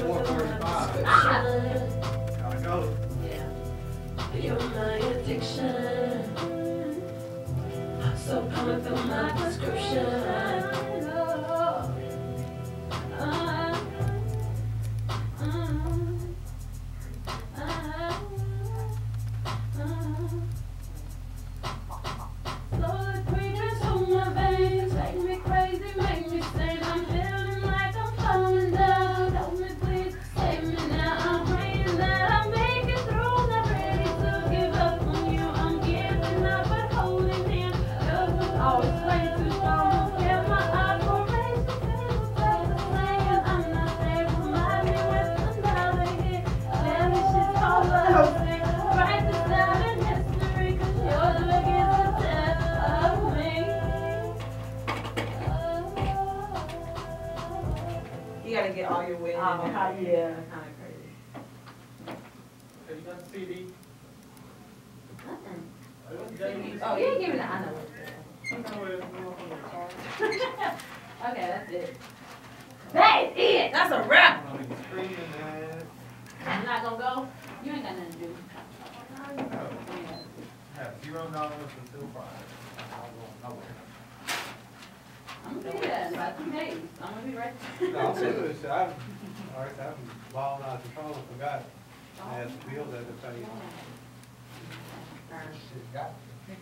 four forty-five. Gotta go. You're my addiction. So come and fill my prescription. You gotta get all your wedding. Oh, in how- yeah, kinda crazy. Have you uh-uh. oh, got the CD? Oh, you ain't giving it, I know what You know where it's going from the car? it is. Okay, that's it. That's it! That's a wrap. I'm gonna be screaming, man. You not gonna go? You ain't got nothing to do. Have zero dollars until Friday. I'll go nowhere. I'm gonna be there in about two days. I'm gonna be right. No, I'm serious. I'm, all right, I'm balling out of control. I forgot. I had some bills I had to pay. Shit got me.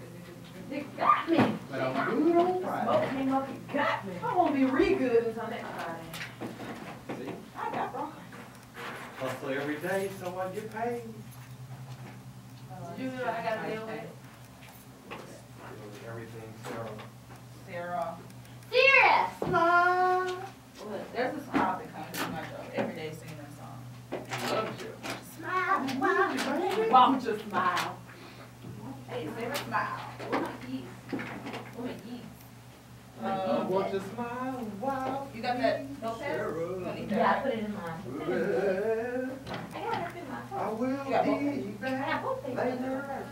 They got me. But I'm good on Friday. Smoke came up and got me. I won't be re good until next Friday. See? I got bronchitis. Hustle every day so I get paid. You know what I gotta deal with? Everything, Sarah. Sarah. Serious? Love. What? There's a song that comes to my show every day singing that song. Loves you. Smile, smile, Why don't smile? Hey, Sarah, smile. Where my keys? Where my keys? I want to smile, wow. You got that notepad? Sarah. You gonna need Yeah, I put it in mine. I got it in my I will You got both be I got back both things. later.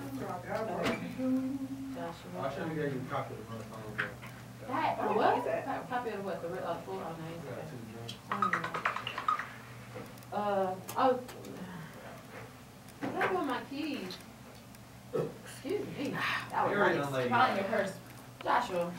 God bless you. Joshua. I should have gave you a copy of the phone. That, Oh, what? that? Copy of what, the, re- uh, full, oh, Yeah, no, two drinks. Uh, oh. Where were my keys? Excuse me. That You're in a lady. Probably in your purse. Joshua.